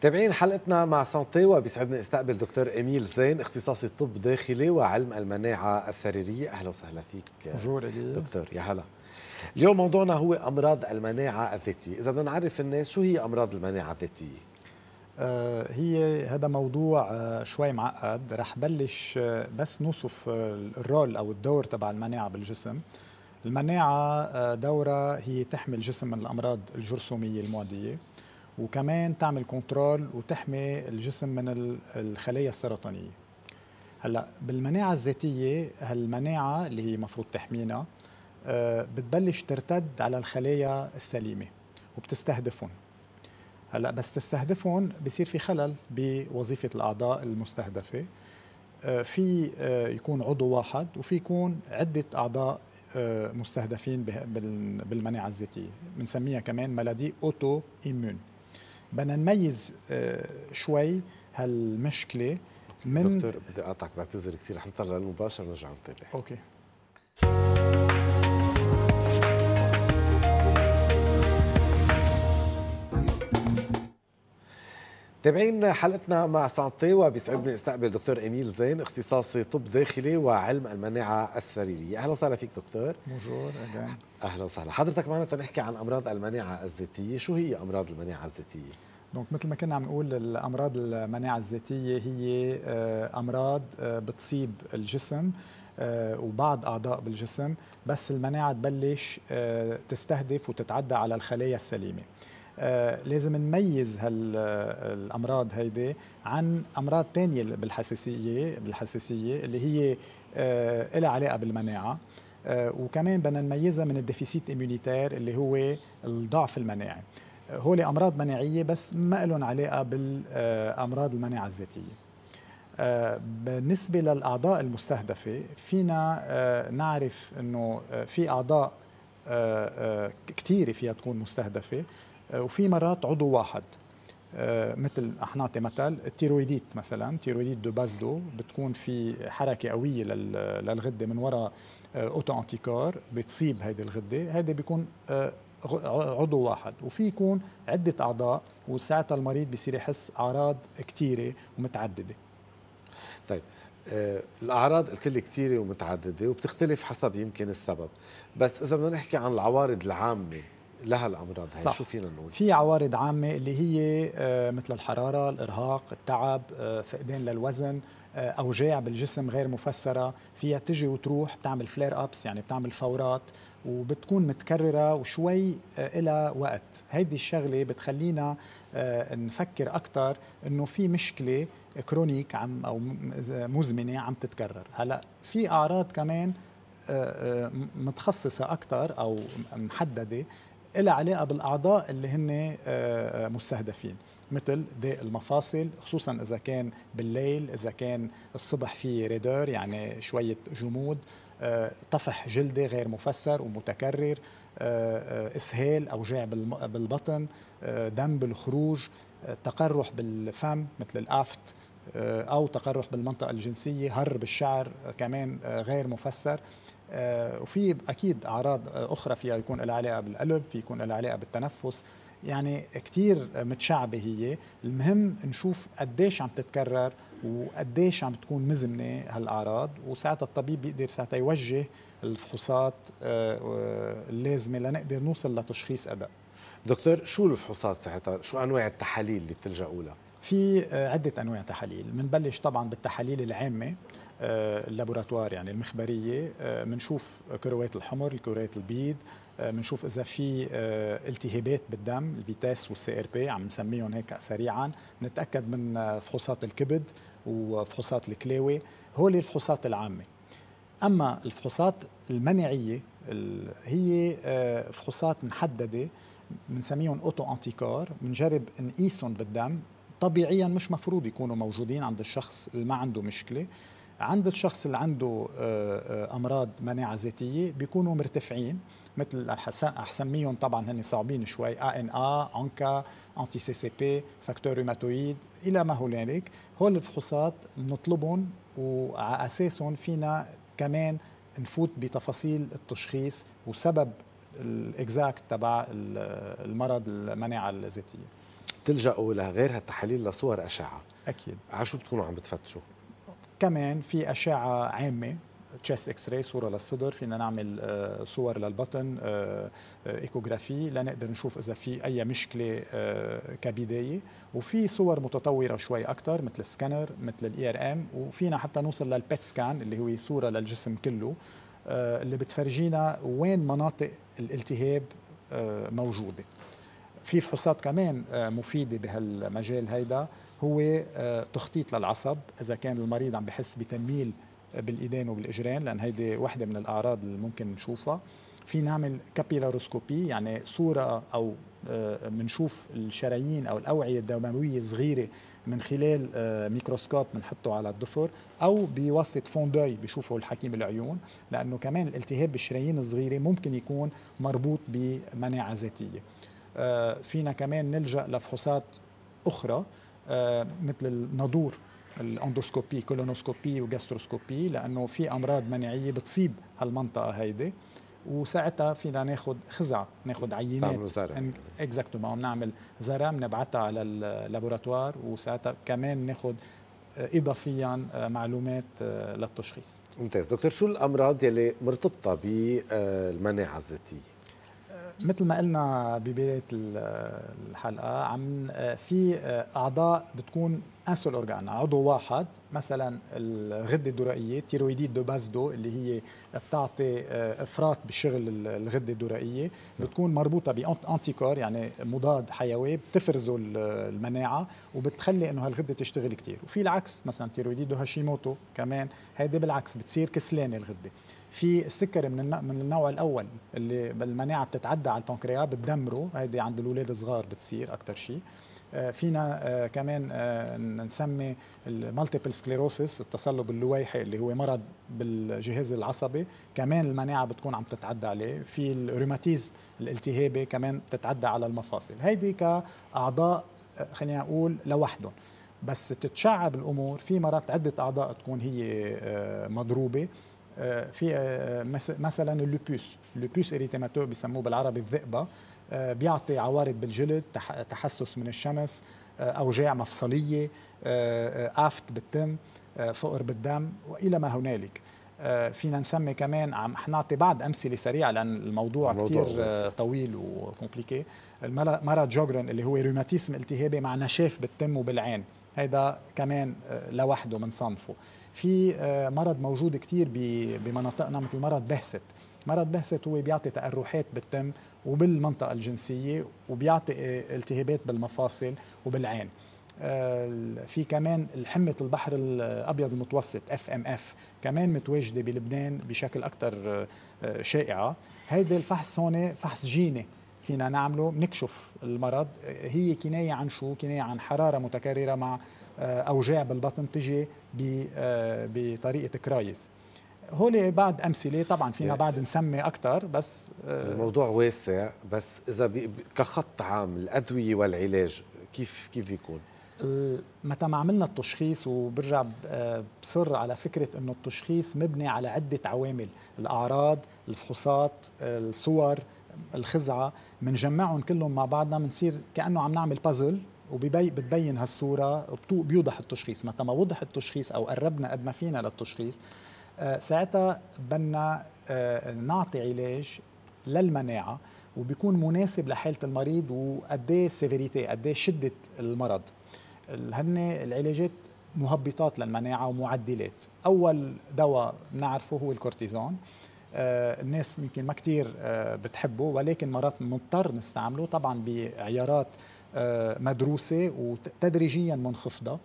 تابعين حلقتنا مع سانتي وبيسعدني استقبل دكتور إيميل زين اختصاصي طب داخلي وعلم المناعة السريريه أهلا وسهلا فيك bonjour دكتور يا هلا. اليوم موضوعنا هو أمراض المناعة الذاتية. إذا بدنا نعرف الناس شو هي أمراض المناعة الذاتية؟ آه هي هذا موضوع آه شوي معقد. رح بلش آه بس نوصف ال rôle أو الدور تبع المناعة بالجسم. المناعة دورها هي تحمي الجسم من الأمراض الجرثومية المعدية. وكمان تعمل كنترول وتحمي الجسم من الخلايا السرطانيه هلأ بالمناعة الذاتية هالمناعة اللي هي المفروض تحمينا آه، بتبلش ترتد على الخلايا السليمة وبتستهدفهم. هلأ بس تستهدفهم بصير في خلل بوظيفة الأعضاء المستهدفة. آه، في آه، يكون عضو واحد وفي يكون عدة أعضاء مستهدفين بالمناعة الذاتية. بنسميها كمان maladies auto-immunes. بدنا نميز آه، شوي هالمشكلة من دكتور بدي اقاطعك بعتذر كثير رح نطلع المباشر ونرجع نتابع okay. تابعين حلقتنا مع سانتي وبيسعدني استقبل دكتور إيميل زين اختصاصي طب داخلي وعلم المناعة السريريه أهلا وسهلا فيك دكتور. bonjour أهلا. وسهلا. حضرتك معنا تنحكي عن أمراض المناعة الذاتية. شو هي أمراض المناعة الذاتية؟ دونك مثل ما كنا عم نقول الأمراض المناعة الذاتية هي آه، أمراض آه، بتصيب الجسم آه، وبعض أعضاء بالجسم بس المناعة تبلش تستهدف وتتعدى على الخلايا السليمة. لازم نميز هالامراض هيدي عن أمراض تانية بالحساسيه بالحساسية اللي هي لها علاقة بالمناعة. وكمان بدنا نميزها من ال déficit immunitaire اللي هو الضعف المناعي. هول أمراض مناعية بس ما لهم علاقة بالامراض المناعة الذاتية. آه، بالنسبة للأعضاء المستهدفة فينا آه، نعرف أنه آه، في أعضاء كثيرة فيها تكون مستهدفة. وفي مرات عضو واحد. مثل أحناطي مثل ال thyroïdite مثلا thyroïdite de Basedow بتكون في حركة قوية للغدة من وراء أوتو أنتيكور بتصيب هيدي الغدة. هيدي بيكون عضو واحد. وفي يكون عدة أعضاء وساعتها المريض بيصير يحس أعراض كثيرة ومتعددة. طيب آه الأعراض قلت لي كثيرة ومتعددة وبتختلف حسب يمكن السبب. بس إذا بدنا نحكي عن العوارض العامة لها الأمراض هي صح. شو فينا نقول؟ في عوارض عامة اللي هي آه، مثل الحرارة الإرهاق التعب آه، فقدان للوزن آه، أوجاع بالجسم غير مفسرة. فيها تجي وتروح بتعمل flare-ups يعني بتعمل فورات وبتكون متكررة وشوي إلى وقت. هيدي الشغلة بتخلينا نفكر أكثر أنه في مشكلة chronique عم أو مزمنة عم تتكرر. هلأ في أعراض كمان متخصصة أكثر أو محددة لها علاقه بالاعضاء اللي هن آه، آه، مستهدفين مثل ضيق المفاصل خصوصا إذا كان بالليل إذا كان الصبح في ريدور يعني شوية جمود آه، طفح جلدي غير مفسر ومتكرر إسهال أوجاع بالبطن دم بالخروج تقرح بالفم مثل الأفت أو تقرح بالمنطقة الجنسية هر بالشعر كمان غير مفسر. وفي أكيد أعراض أخرى فيها يكون لها علاقة بالقلب في يكون لها علاقة بالتنفس. يعني كثير متشعبة هي. المهم نشوف قديش عم تتكرر وقديش عم تكون مزمنه هالأعراض وساعتها الطبيب بيقدر ساعتها يوجه الفحوصات آه، اللازمة لنقدر نوصل لتشخيص أداء. دكتور شو الفحوصات ساعتها؟ شو أنواع التحاليل اللي بتلجأوا لها؟ في آه، عدة أنواع تحاليل. بنبلش طبعا بالتحاليل العامة. آه، اللابوراتوار يعني المخبرية. بنشوف آه، كروات الحمر الكروات البيض. بنشوف إذا في التهابات بالدم ال vitesse وال CRP عم نسميهم هيك سريعا. نتأكد من فحوصات الكبد وفحوصات الكلاوي. هول الفحوصات العامة. أما الفحوصات المناعية هي فحوصات محددة بنسميهم auto-anticorps بنجرب نقيسهم بالدم. طبيعيا مش مفروض يكونوا موجودين عند الشخص اللي ما عنده مشكلة. عند الشخص اللي عنده آه، آه، أمراض مناعه ذاتية بيكونوا مرتفعين مثل رح سميهم طبعا هن صعبين شوي ا ان ا أنكا أنتي سي سي بي فاكتور روماتويد إلى ما هنالك. هول الفحوصات بنطلبهم وعلى أساسهم فينا كمان نفوت بتفاصيل التشخيص وسبب ال exacte تبع المرض المناعة الذاتية. بتلجأوا لغير هالتحاليل لصور أشعة. أكيد. على شو بتكونوا عم بتفتشوا؟ كمان في أشعة عامة chest x-ray صورة للصدر فينا نعمل آه، صور للبطن آه، آه، échographie لنقدر نشوف إذا في أي مشكلة كبداية. وفي صور متطورة شوي أكثر مثل السكانر مثل ال IRM وفينا حتى نوصل لل PET scan اللي هو صورة للجسم كله اللي بتفرجينا وين مناطق الالتهاب موجودة. في فحوصات كمان مفيدة بهالمجال هيدا. هو تخطيط للعصب إذا كان المريض عم بحس بتنميل بالإيدين وبالإجرين لأن هيدي وحدة من الأعراض اللي ممكن نشوفها. في نعمل capillaroscopie يعني صورة أو بنشوف آه، الشرايين أو الأوعية الدموية صغيره من خلال آه، ميكروسكوب بنحطه على الضفر أو بواسطة fond d'œil بيشوفه الحكيم العيون لأنه كمان الالتهاب بالشرايين الصغيرة ممكن يكون مربوط بمناعة ذاتية. آه، فينا كمان نلجأ لفحوصات أخرى. مثل الناضور ال endoscopie colonoscopie و gastroscopie لأنه في أمراض مناعية بتصيب هالمنطقة هيدي وساعتها فينا ناخذ خزعة ناخذ عينات. تعملوا زرع. exactement بنعمل زرع بنبعثها على ال laboratoire وساعتها كمان ناخذ اضافيا معلومات للتشخيص. ممتاز. دكتور شو الأمراض يلي مرتبطة بالمناعة الذاتية؟ مثل ما قلنا ببداية الحلقة عم في أعضاء بتكون un seul organe عضو واحد مثلا الغدة الدرقية thyroïdite de Basedow اللي هي بتعطي إفراط بشغل الغدة الدرقية. بتكون مربوطة ب anticorps يعني مضاد حيوي بتفرزه المناعة وبتخلي إنه هالغدة تشتغل كثير وفي العكس مثلا thyroïdite de Hashimoto كمان هيدي بالعكس بتصير كسلانه الغدة. في السكري من من النوع الأول اللي بالمناعة بتتعدى على البنكرياس بتدمره. هيدي عند الاولاد الصغار بتصير أكثر شيء. آه، فينا آه، كمان آه، نسمي ال multiple sclerosis التصلب اللويحي اللي هو مرض بالجهاز العصبي. كمان المناعة بتكون عم تتعدى عليه. في الروماتيزم الالتهابي كمان بتتعدى على المفاصل. هيدي كأعضاء خلينا نقول لوحدهم. بس تتشعب الأمور. في مرات عدة أعضاء تكون هي مضروبة. في مثلا ال lupus ال lupus érythémateux بسموه بالعربي الذئبة. آه، بيعطي عوارض بالجلد تحسس من الشمس آه، أوجاع مفصلية آه، aphtes بالتم فقر بالدم وإلى ما هنالك. فينا نسمي كمان عم حنعطي بعض أمثلة سريعة لأن الموضوع, الموضوع كثير طويل و compliqué. مرض Sjögren اللي هو rhumatisme التهابي مع نشاف بالتم وبالعين. هذا كمان لوحده من صنفه. في مرض موجود كثير بمناطقنا مثل مرض بهست. مرض بهست هو بيعطي تأرحات بالتم وبالمنطقة الجنسية وبيعطي التهابات بالمفاصل وبالعين. آه، في كمان حمة البحر الأبيض المتوسط اف كمان متواجدة بلبنان بشكل أكثر آه، شائعة. هيدا الفحص هون فحص جيني فينا نعمله بنكشف المرض. هي كناية عن شو؟ كناية عن حرارة متكررة مع آه، أوجاع بالبطن تجي بطريقة كرايز. هول بعد أمثلة طبعا فينا بعد نسمي أكثر بس آه، الموضوع واسع بس إذا كخط عام الأدوية والعلاج كيف كيف بيكون؟ متى ما عملنا التشخيص وبرجع آه، بصر على فكرة إنه التشخيص مبني على عدة عوامل الأعراض الفحوصات الصور الخزعة بنجمعهم كلهم مع بعضنا بنصير كأنه عم نعمل بازل وبتبين هالصورة وبيوضح التشخيص. متى ما وضح التشخيص أو قربنا قد ما فينا للتشخيص ساعتها بدنا آه، نعطي علاج للمناعة وبيكون مناسب لحالة المريض وقد إيه sévérité قد إيه شدة المرض. هن العلاجات مهبطات للمناعة ومعدلات. أول دواء بنعرفه هو الكورتيزون. آه الناس يمكن ما كثير آه بتحبه ولكن مرات مضطر نستعمله طبعا بعيارات آه مدروسة وتدريجيا منخفضة.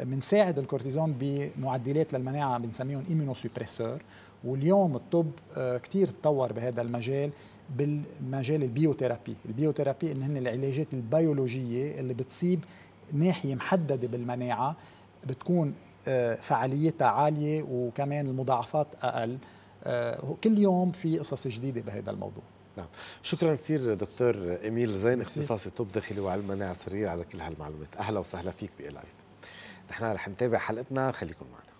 بنساعد الكورتيزون بمعدلات للمناعه بنسميهم immunosuppresseurs واليوم الطب آه، كثير تطور بهذا المجال بالمجال ال biothérapie ال biothérapie ان هن العلاجات البيولوجية اللي بتصيب ناحية محددة بالمناعة بتكون آه، فعاليتها عالية وكمان المضاعفات أقل. آه، كل يوم في قصص جديدة بهذا الموضوع. نعم. شكرا كثير دكتور إيميل زين اختصاصي طب داخلي وعلم مناعة سريه على كل هالمعلومات. أهلا وسهلا فيك بإلايف نحن رح نتابع حلقتنا خليكم معنا.